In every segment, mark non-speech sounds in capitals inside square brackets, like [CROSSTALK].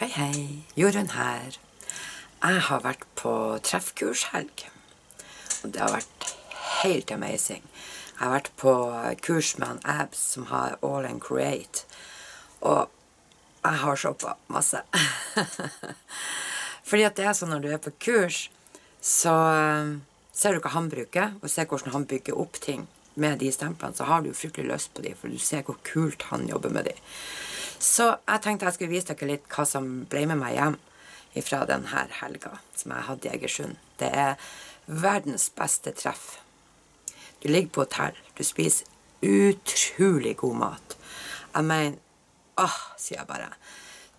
Hei, hei. Jorunn her. Jeg har vært på treffkurshelg. Og det har vært helt amazing. Jeg har vært på kurs med en Abs som har All and Create. Og jeg har shoppa masse. [LAUGHS] Fordi at det er sånn når du er på kurs, så eh, ser du hva han bruker, og ser hvordan han bygger opp ting med de stemplene, så har du jo fryktelig lyst på de, for du ser hvor kult han jobber med de. Så jeg tenkte jeg skulle vise dere litt hva som ble med meg hjem fra denne helga som jeg hadde i Egersund. Det er verdens beste treff. Du ligger på hotell, du spiser utrolig god mat. Jeg mener Åh, sier jeg bare.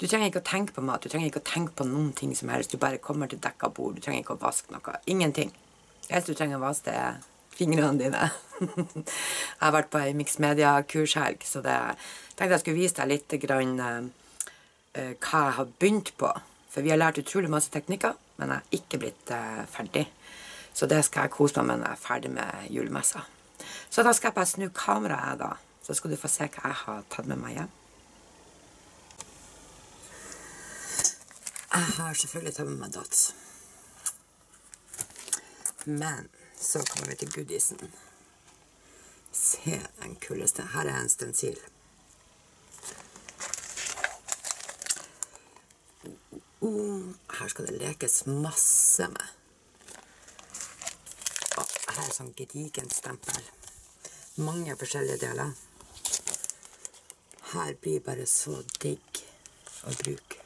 Du trenger ikke å tenke på mat, du trenger ikke å tenke på noen ting som helst. Du bare kommer til dekka bord, du trenger ikke å vaske noe. Ingenting. Det eneste du trenger å vaske, det er fingrene dine. [LAUGHS] jeg har vært på ei Mix Media-kurshelg, så det tenkte jeg skulle vise deg litt grann, uh, hva jeg har begynt på. For vi har lært utrolig masse teknikker, men jeg har ikke blitt uh, ferdig. Så det skal jeg kose meg med når jeg er ferdig med julemessa. Så da skal jeg bare snu kameraet, da. Så skal du få se hva jeg har tatt med meg hjem. Jeg har selvfølgelig tatt med meg Dots. Men så kommer vi til goodiesen. Se den kuleste. Her er en stensil. Uh, her skal det lekes masse med. Her er sånn gedigent stempel. Mange forskjellige deler. Her blir bare så digg å bruke.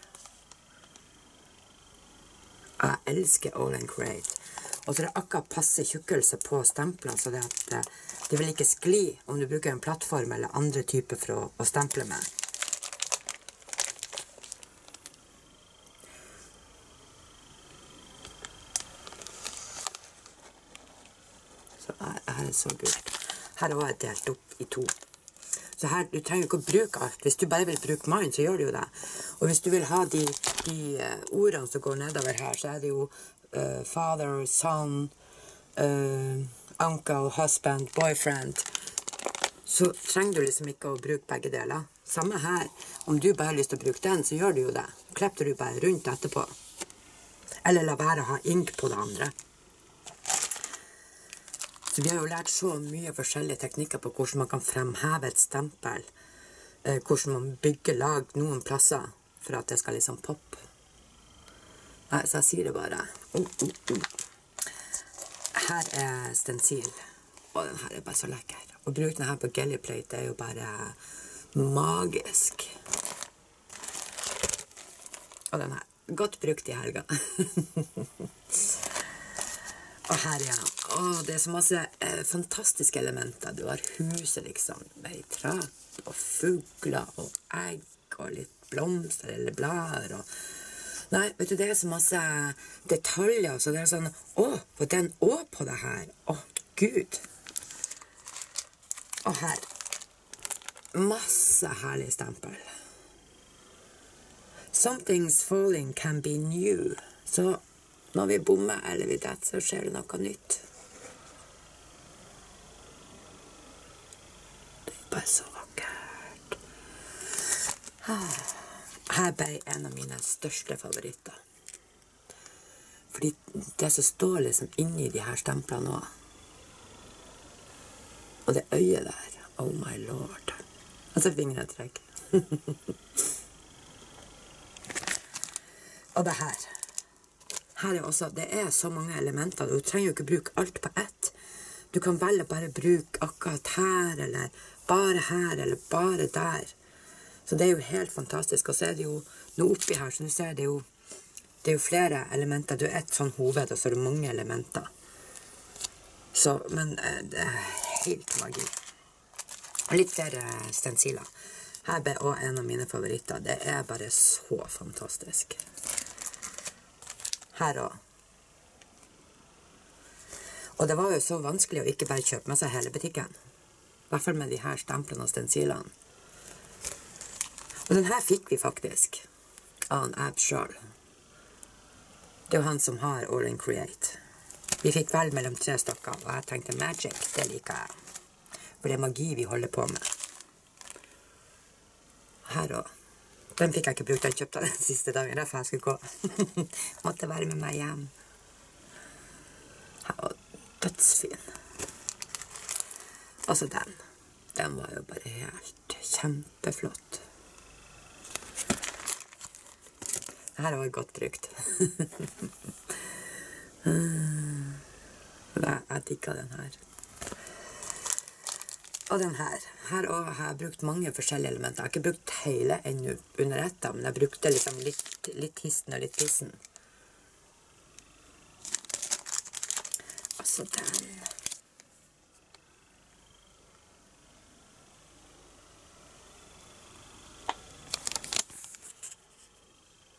Jeg elsker All and Create. Og så er det akkurat passe tjukkelse på stemplene, så det, at det vil ikke skli om du bruker en plattform eller andre typer for å, å stemple med. Så her er så gult. Her er jeg delt opp i to. Så her, Du trenger ikke å bruke alt. Hvis du bare vil bruke mine, så gjør du jo det. Og hvis du vil ha de, de uh, ordene som går nedover her, så er det jo uh, father, son, uh, uncle, husband, boyfriend. Så trenger du liksom ikke å bruke begge deler. Samme her. Om du bare har lyst til å bruke den, så gjør du jo det. Klipper du bare rundt etterpå. Eller la være å ha ink på det andre. Så vi har jo lært så mye forskjellige teknikker på hvordan man kan fremheve et stempel. Eh, hvordan man bygger lag noen plasser for at det skal liksom poppe. Så jeg sier det bare. Oh, oh, oh. Her er stensil. Og den her er bare så lekker. Å bruke den her på gellyplate er jo bare magisk. Og den her. Godt brukt i helga. [LAUGHS] Og her, ja. Å, det er så masse eh, fantastiske elementer. Du har huset, liksom, med trapp og fugler og egg og litt blomster eller blader og Nei, vet du, det er så masse detaljer. Så det er sånn Å, på den og på det her? Å, gud. Og her. Masse herlig stempel. Something's falling can be new. Så når vi bommer eller vi detter, så skjer det noe nytt. Det er bare så vakkert. Her ble en av mine største favoritter. Fordi det som står liksom inni de her stemplene òg Og det øyet der Oh my lord. Og Altså fingeravtrykk. [LAUGHS] Og det her. Her er også, Det er så mange elementer. Du trenger jo ikke bruke alt på ett. Du kan velge bare bruke akkurat her, eller bare her, eller bare der. Så det er jo helt fantastisk. Og så er det jo nå oppi her, så du ser det er jo det er jo flere elementer. Det er ett sånn hoved, og så er det mange elementer. Så, men eh, det er helt magi. Litt flere stensiler. Her er også en av mine favoritter. Det er bare så fantastisk. Her òg. Og det var jo så vanskelig å ikke bare kjøpe med seg hele butikken. I hvert fall med de her stemplene og stensilene. Og den her fikk vi faktisk av en Ab sjøl. Det er jo han som har All in Create. Vi fikk vel mellom tre stokker, og jeg tenkte magic, det liker jeg. For det er magi vi holder på med. Her òg. Den fikk jeg ikke brukt. Den kjøpte jeg den siste dagen. Derfor jeg skulle gå. [LAUGHS] Måtte være med meg hjem. Her var dødsfin. Altså den. Den var jo bare helt kjempeflott. Det her var godt brukt. [LAUGHS] jeg, digga den her. Og den her. Her også har jeg brukt mange forskjellige elementer. Jeg har ikke brukt hele ennå under ett, men jeg brukte liksom litt, litt histen og litt pissen. Altså den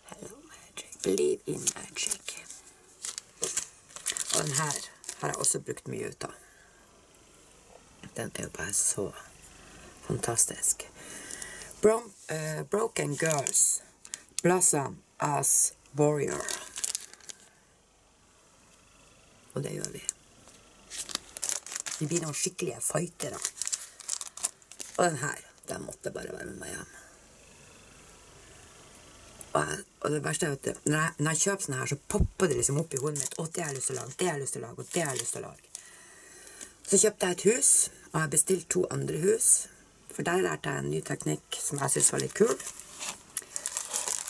Hello magic. Believe in magic. Og den her har jeg også brukt mye ut av. Den er jo bare så fantastisk. Eh, broken Girls blossom as warrior. Og det gjør vi. Vi blir noen skikkelige fightere. Og den her, den måtte bare være med meg hjem. Og, jeg, og det verste er at når, jeg, når jeg kjøper sånne her, så popper det liksom opp i hodet mitt. Å, det har jeg lyst til å lage, det har jeg lyst til å lage, og det har jeg lyst til å lage. Så kjøpte jeg et hus, og jeg bestilte bestilt to andre hus. For der lærte jeg en ny teknikk som jeg syntes var litt kul.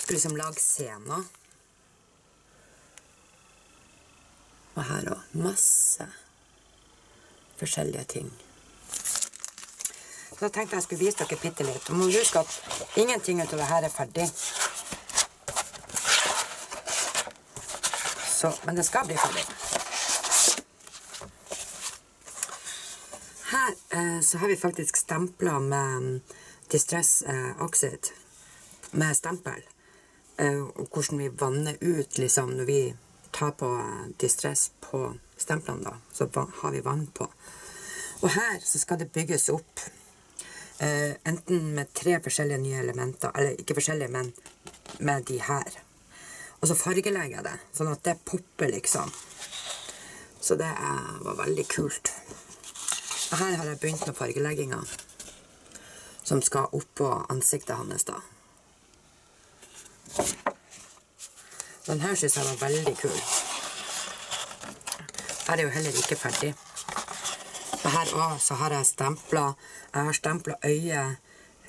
Skulle liksom lage scener. Og her òg. Masse forskjellige ting. Så da tenkte jeg skulle vise dere bitte litt. Og må huske at ingenting utover her er ferdig. Så, men det skal bli ferdig. Her eh, så har vi faktisk stempla med Distress eh, Oxid. med stempel. Eh, og hvordan vi vanner ut liksom når vi tar på eh, Distress på stemplene, da. Så har vi vann på. Og her så skal det bygges opp. Eh, enten med tre forskjellige nye elementer, eller ikke forskjellige, men med de her. Og så fargelegger jeg det, sånn at det popper, liksom. Så det var veldig kult. Og her har jeg begynt med fargelegginga. Som skal oppå ansiktet hans, da. Den her syns jeg var veldig kul. Her er jo heller ikke ferdig. Og her òg så har jeg stempla Jeg har stempla øyet,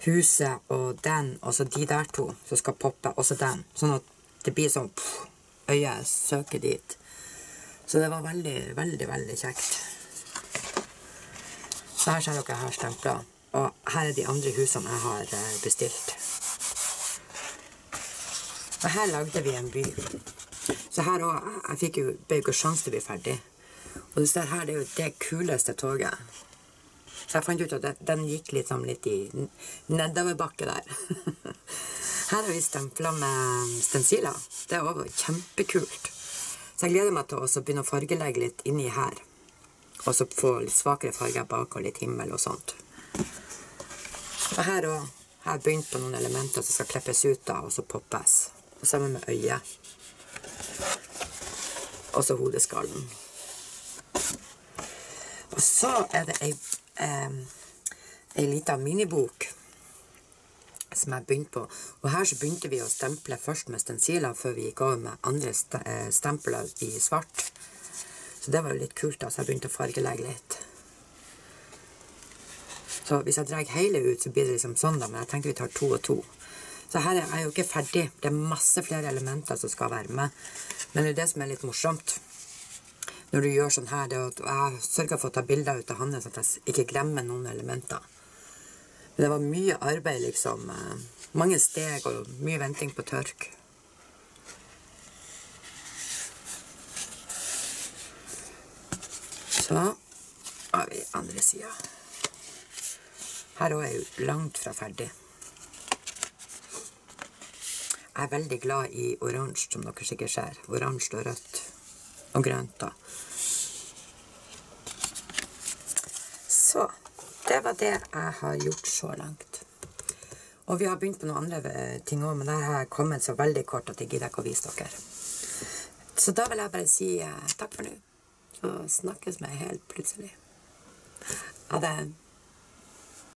huset og den, og så de der to som skal poppe, og så den. Sånn at det blir sånn pff, Øyet søker dit. Så det var veldig, veldig, veldig kjekt. Så her ser dere har stempla. Og her er de andre husene jeg har eh, bestilt. Og her lagde vi en by. Så her òg Jeg fikk jo, ble jo ikke sjanse til å bli ferdig. Og du ser her, det er jo det kuleste toget. Så jeg fant ut at den gikk sånn litt i nedoverbakke der. [LAUGHS] Her har vi stempla med stensiler. Det er også kjempekult. Så jeg gleder meg til å begynne å fargelegge litt inni her. Og så få litt svakere farger bak og litt himmel og sånt. Og her òg har jeg begynt på noen elementer som skal klippes ut da, og så poppes. Og sammen med øyet. Og så hodeskallen. Og så er det ei, eh, ei lita minibok som jeg begynte på. Og her så begynte vi å stemple først med stensiler før vi gikk over med andre eh, stempler i svart. Så det var jo litt kult, da, så jeg begynte å fargelegge litt. Så hvis jeg drar hele ut, så blir det liksom sånn, da, men jeg tenker vi tar to og to. Så her er jeg jo ikke ferdig. Det er masse flere elementer som skal være med. Men det er det som er litt morsomt når du gjør sånn her, det at jeg sørger for å ta bilder ut av Hanne, sånn at jeg ikke glemmer noen elementer. Men det var mye arbeid, liksom. eh, Mange steg og mye venting på tørk. Så har vi andre sida. Her òg er jeg langt fra ferdig. Jeg er veldig glad i oransje, som dere sikkert ser. Oransje og rødt. Og grønt, da. Så det var det jeg har gjort så langt. Og vi har begynt på noen andre eh, ting òg, men det har kommet så veldig kort at jeg gidder ikke å vise dere. Så da vil jeg bare si eh, takk for nå. Og snakkes med helt plutselig. Ha det.